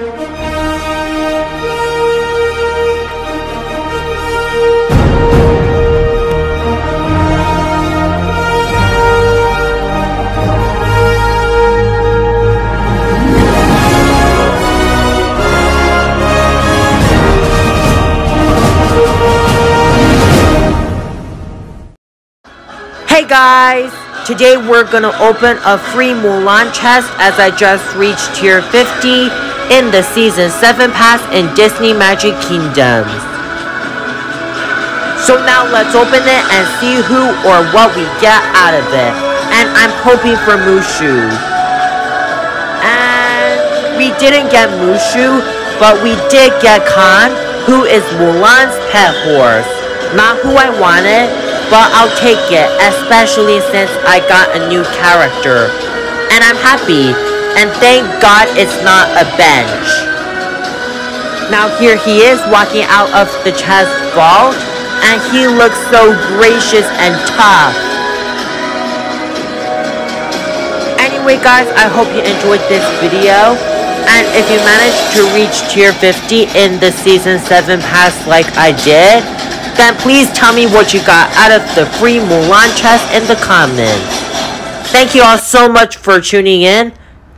Hey guys! Today we're gonna open a free Mulan chest as I just reached tier 50 in the Season 7 pass in Disney Magic Kingdoms. So now let's open it and see who or what we get out of it. And I'm hoping for Mushu. And we didn't get Mushu, but we did get Khan, who is Mulan's pet horse. Not who I wanted, but I'll take it, especially since I got a new character. And I'm happy, and thank God it's not a bench. Now here he is walking out of the chest vault, and he looks so gracious and tough. Anyway guys, I hope you enjoyed this video. And if you managed to reach tier 50 in the season 7 pass like I did, then please tell me what you got out of the free Mulan chest in the comments. Thank you all so much for tuning in,